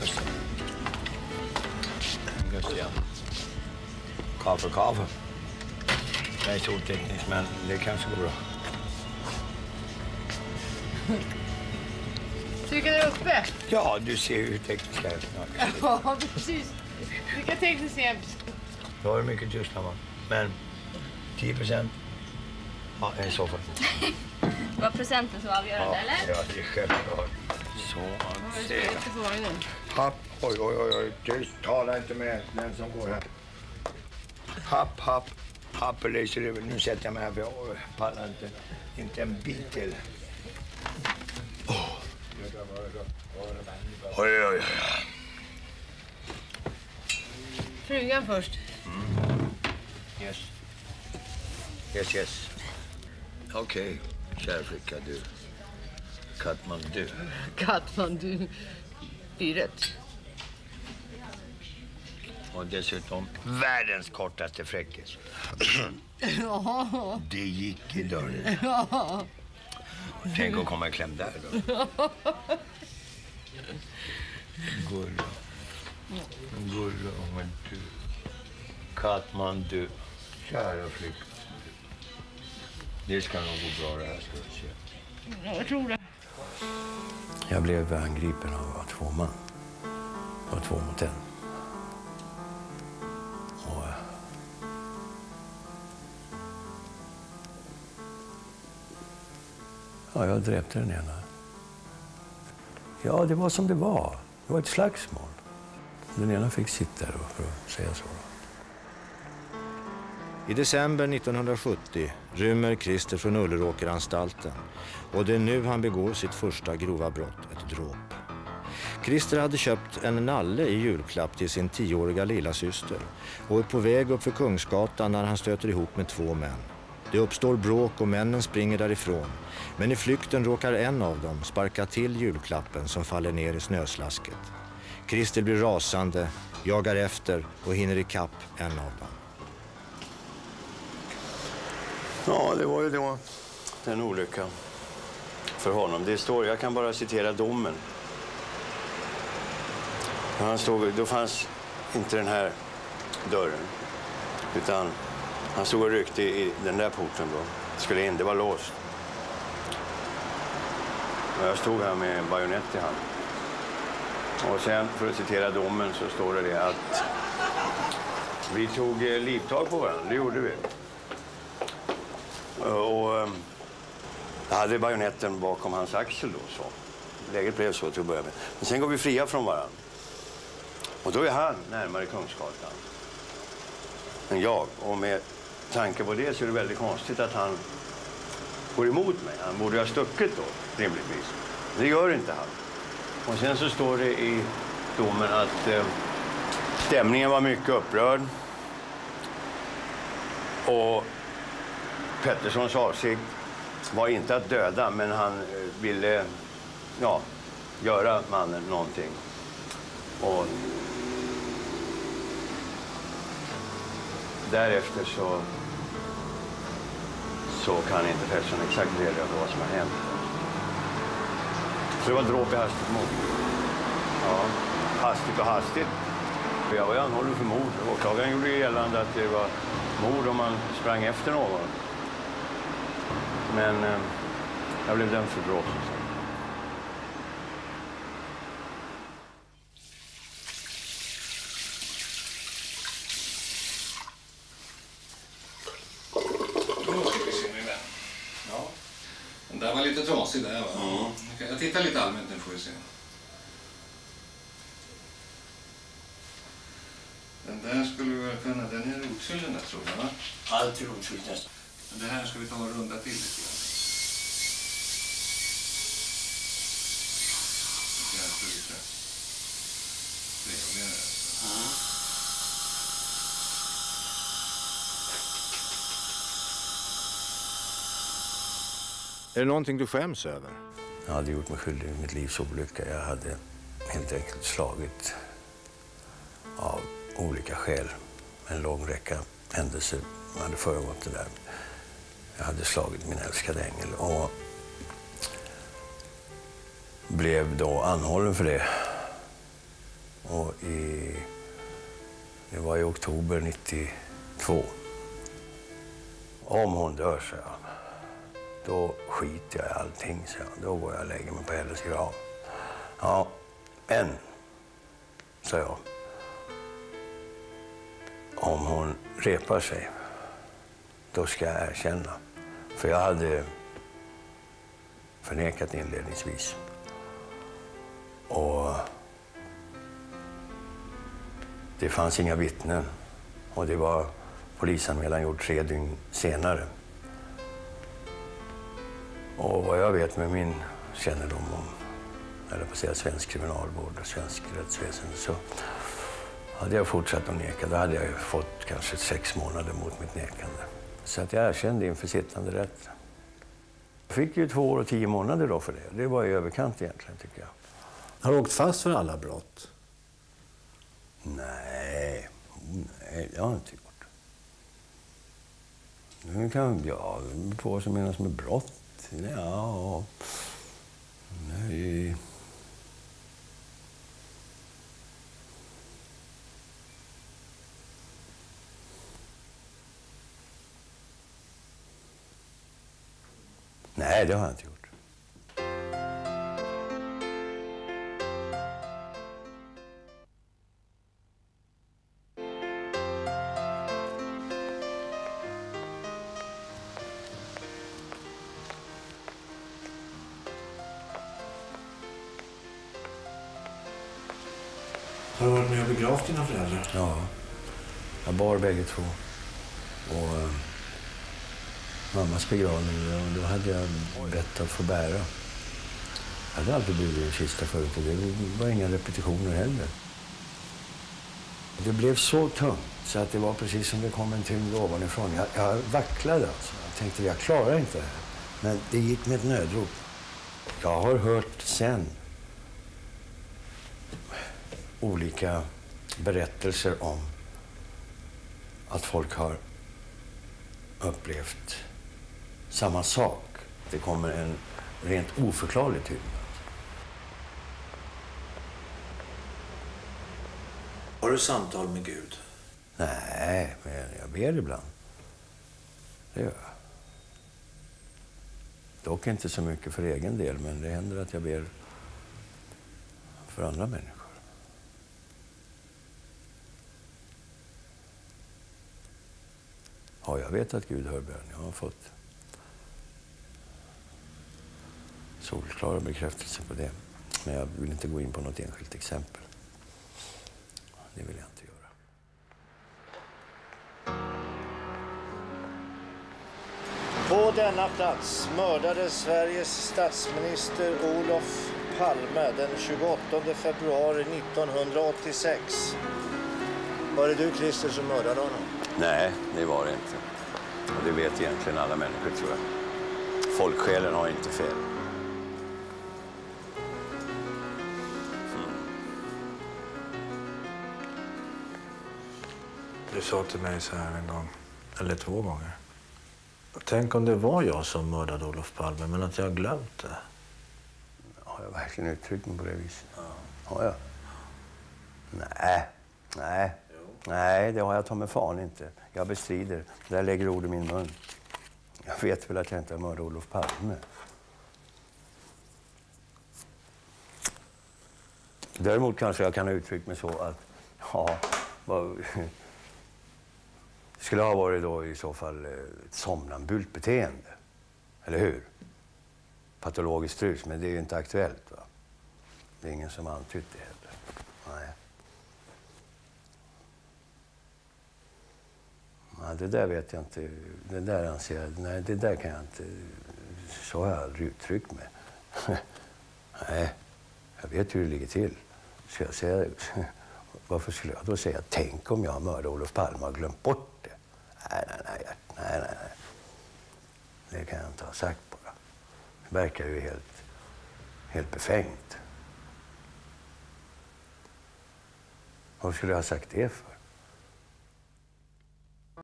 Just det. Just det, ja. Kaffe, kaffe. Jag är så oteknisk, men det kanske går bra. Trycka där uppe. Ja, du ser hur teknisk jag är. Ja. Ja, precis. Vilka tekniska hjälp? Du har mycket att syssla med. Men 10 procent? Ja, så fall. Det var procenten som var avgörande, eller? ja, det är självklart. Så att säga. Happ, oj, oj, oj, oj. Tyst, tala inte med den som går här. Happ, happ, happ, Elise. Nu sätter jag mig här för jag pallar inte. Inte en bit till. Åh. Oj, oj, oj. Frugan först. Yes. Yes, yes. Okej, kära flicka, du. Katmandu. Katmandu. Fyret. Och dessutom världens kortaste fräckis. Det gick i dörren. Tänk att komma i kläm där då. Gurra. Gurra, men du. Katmandu. Kära flicka. Det ska nog gå bra det här ska du se. Ja, jag tror det. Jag blev angripen av två man. Av två mot en. Och, eh, ja, jag dräpte den ena. Ja, det var som det var. Det var ett slagsmål. Den ena fick sitta då, för att säga så. I december 1970 rymmer Christer från Ulleråkeranstalten och det är nu han begår sitt första grova brott, ett dråp. Christer hade köpt en nalle i julklapp till sin tioåriga lilla syster och är på väg upp för Kungsgatan när han stöter ihop med två män. Det uppstår bråk och männen springer därifrån. Men i flykten råkar en av dem sparka till julklappen som faller ner i snöslasket. Christer blir rasande, jagar efter och hinner ikapp en av dem. Ja, det var ju då den olyckan för honom. Det står, jag kan bara citera domen. Han stod, då fanns inte den här dörren, utan han stod och ryckte i den där porten då. Skulle in, det var låst. Och jag stod här med en bajonett i hand. Och sen, för att citera domen, så står det det att vi tog eh, livtag på varandra, det gjorde vi. Och ehm, jag hade bajonetten bakom hans axel då. Så. Läget blev så till att börja med. Men sen går vi fria från varandra. Och då är han närmare Kungsgatan än jag. Och med tanke på det så är det väldigt konstigt att han går emot mig. Han borde ha stuckit då, rimligtvis. Det gör inte han. Och sen så står det i domen att eh, stämningen var mycket upprörd. Och Petterssons avsikt var inte att döda, men han eh, ville ja, göra mannen någonting. Och därefter så, så kan inte Pettersson exakt redogöra för vad som har hänt. Så det var dråp i hastigt mod. Ja, hastigt och hastigt. Jag var anhållen för mord. Åklagaren gjorde gällande att det var mord om man sprang efter någon. Men eh, jag blev dömd för. Ja. Den var lite trasig där va? Okej, Jag tittar lite allmänt nu får vi se. Den där skulle vi väl kunna, den är rotfylld den där tror jag va? Allt är rotfyllt nästan. Men det här ska vi ta och runda till lite grann. Trevligare. Är det någonting du skäms över? Jag hade gjort mig skyldig i mitt livs olycka. Jag hade helt enkelt slagit av olika skäl. En lång räcka händelser hade föregått det där. Jag hade slagit min älskade ängel och blev då anhållen för det. Och i, det var i oktober 92. Om hon dör, sa jag, då skiter jag i allting, sa jag. Då går jag och lägger mig på hennes grav. Ja, men, sa jag, om hon repar sig då ska jag erkänna. För jag hade förnekat inledningsvis. Och det fanns inga vittnen. Och det var polisanmälan gjord tre dygn senare. Och vad jag vet med min kännedom om eller på säga, svensk kriminalvård och svensk rättsväsende så hade jag fortsatt att neka. Då hade jag fått kanske sex månader mot mitt nekande. Så att jag erkände inför sittande rätt. Jag fick ju två år och tio månader då för det. Det var i överkant egentligen tycker jag. Har du åkt fast för alla brott? Nej, nej det har jag inte gjort. Nu kan jag på vad som menas med brott. Ja, nej. Nej, det har jag inte gjort. Har du varit med och begravt dina föräldrar? Ja, jag bar bägge två. Och eh, mammas begravning, då, då hade jag bett att få bära. Jag hade aldrig burit en kista förut och det var inga repetitioner heller. Det blev så tungt så att det var precis som det kom en tyngd ovanifrån. Jag, jag vacklade alltså. Jag tänkte, jag klarar inte det här. Men det gick med ett nödrop. Jag har hört sen olika berättelser om att folk har upplevt samma sak. Det kommer en rent oförklarlig tystnad. Har du samtal med Gud? Nej, men jag ber ibland. Det gör jag. Dock inte så mycket för egen del, men det händer att jag ber för andra människor. Ja, jag vet att Gud hör bön. Jag har fått solklara bekräftelse på det. Men jag vill inte gå in på något enskilt exempel. Det vill jag inte göra. På denna plats mördades Sveriges statsminister Olof Palme den 28 februari 1986. Var det du, Christer, som mördade honom? Nej, det var det inte. Och det vet egentligen alla människor, tror jag. Folksjälen har inte fel. Sa till mig så här en gång, eller två gånger. Tänk om det var jag som mördade Olof Palme, men att jag har glömt det. Har jag verkligen uttryckt mig på det viset? Har jag? Nej, nej. Nej, det har jag ta mig fan inte. Jag bestrider. Där lägger ord i min mun. Jag vet väl att jag inte har mördat Olof Palme. Däremot kanske jag kan ha uttryckt mig så att, ja, skulle ha varit då i så fall eh, ett somnambult beteende. Eller hur? Patologiskt rus, men det är ju inte aktuellt. Va? Det är ingen som antytt det heller. Nej. Nej, det där vet jag inte. Det där anser jag, nej det där kan jag inte, så har jag aldrig uttryckt mig. nej, jag vet hur det ligger till. Ska jag säga, varför skulle jag då säga, tänk om jag mördade mördat Olof Palme och glömt bort? Nej, nej, nej, nej, nej, nej. Det kan jag inte ha sagt bara. Det verkar ju helt, helt befängt. Varför skulle jag ha sagt det för?